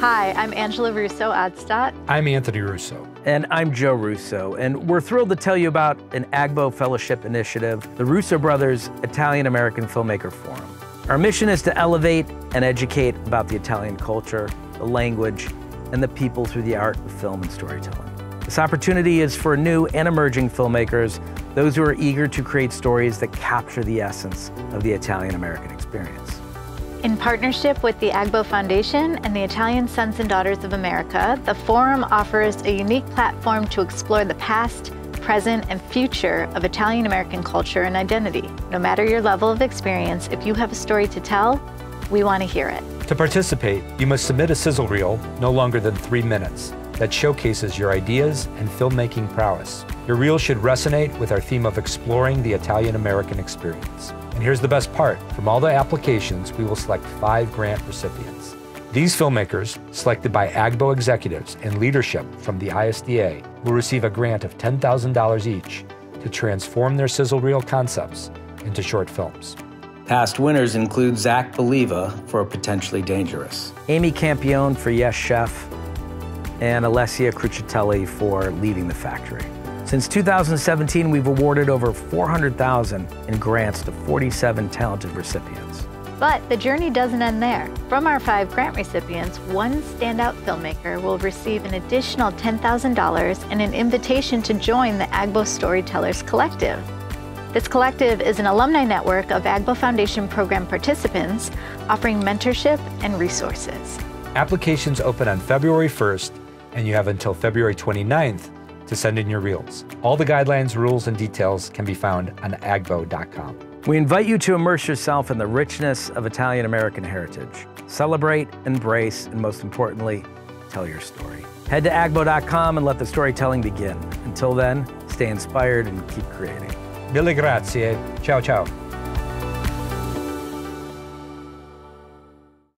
Hi, I'm Angela Russo Otstot. I'm Anthony Russo. And I'm Joe Russo, and we're thrilled to tell you about an AGBO Fellowship initiative, the Russo Brothers Italian American Filmmaker Forum. Our mission is to elevate and educate about the Italian culture, the language, and the people through the art of film and storytelling. This opportunity is for new and emerging filmmakers, those who are eager to create stories that capture the essence of the Italian American experience. In partnership with the AGBO Foundation and the Italian Sons and Daughters of America, the Forum offers a unique platform to explore the past, present, and future of Italian American culture and identity. No matter your level of experience, if you have a story to tell, we want to hear it. To participate, you must submit a sizzle reel no longer than three minutes that showcases your ideas and filmmaking prowess. Your reel should resonate with our theme of exploring the Italian American experience. And here's the best part from all the applications, we will select five grant recipients. These filmmakers, selected by AGBO executives and leadership from the ISDA, will receive a grant of $10,000 each to transform their sizzle reel concepts into short films. Past winners include Zach Believa for Potentially Dangerous, Amy Campione for Yes Chef, and Alessia Crucitelli for Leading the Factory. Since 2017, we've awarded over 400,000 in grants to 47 talented recipients. But the journey doesn't end there. From our five grant recipients, one standout filmmaker will receive an additional $10,000 and an invitation to join the AGBO Storytellers Collective. This collective is an alumni network of AGBO Foundation program participants offering mentorship and resources. Applications open on February 1st, and you have until February 29th to send in your reels. All the guidelines, rules, and details can be found on agbo.com. We invite you to immerse yourself in the richness of Italian American heritage. Celebrate, embrace, and most importantly, tell your story. Head to agbo.com and let the storytelling begin. Until then, stay inspired and keep creating. Mille grazie. Ciao, ciao.